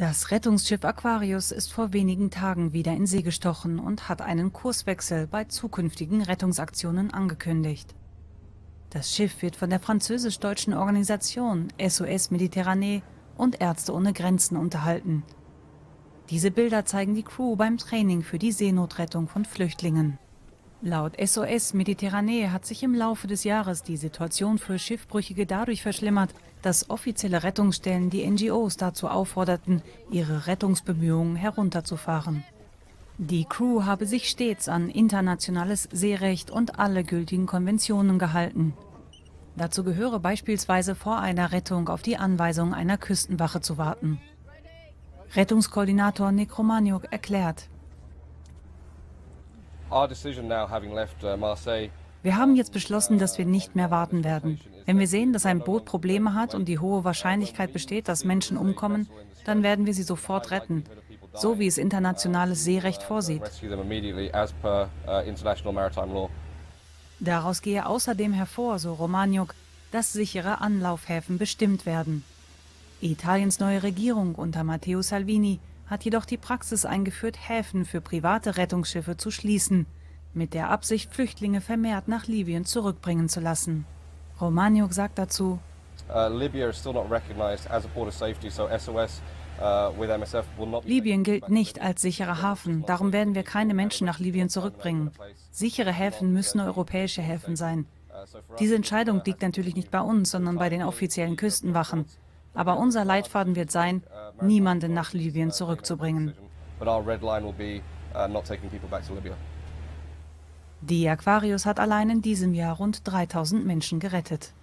Das Rettungsschiff Aquarius ist vor wenigen Tagen wieder in See gestochen und hat einen Kurswechsel bei zukünftigen Rettungsaktionen angekündigt. Das Schiff wird von der französisch-deutschen Organisation SOS Mediterranee und Ärzte ohne Grenzen unterhalten. Diese Bilder zeigen die Crew beim Training für die Seenotrettung von Flüchtlingen. Laut SOS Mediterranee hat sich im Laufe des Jahres die Situation für Schiffbrüchige dadurch verschlimmert, dass offizielle Rettungsstellen die NGOs dazu aufforderten, ihre Rettungsbemühungen herunterzufahren. Die Crew habe sich stets an internationales Seerecht und alle gültigen Konventionen gehalten. Dazu gehöre beispielsweise vor einer Rettung auf die Anweisung einer Küstenwache zu warten. Rettungskoordinator Nick erklärt, wir haben jetzt beschlossen, dass wir nicht mehr warten werden. Wenn wir sehen, dass ein Boot Probleme hat und die hohe Wahrscheinlichkeit besteht, dass Menschen umkommen, dann werden wir sie sofort retten, so wie es internationales Seerecht vorsieht. uh, Daraus gehe außerdem hervor, so Romaniuk, dass sichere Anlaufhäfen bestimmt werden. Italiens neue Regierung unter Matteo Salvini hat jedoch die Praxis eingeführt, Häfen für private Rettungsschiffe zu schließen, mit der Absicht, Flüchtlinge vermehrt nach Libyen zurückbringen zu lassen. Romaniuk sagt dazu, Uh, uh, Libyen gilt nicht als sicherer Hafen, darum werden wir keine Menschen nach Libyen zurückbringen. Sichere Häfen müssen europäische Häfen sein. Diese Entscheidung liegt natürlich nicht bei uns, sondern bei den offiziellen Küstenwachen. Aber unser Leitfaden wird sein, niemanden nach Libyen zurückzubringen. Uh. Die Aquarius hat allein in diesem Jahr rund 3000 Menschen gerettet.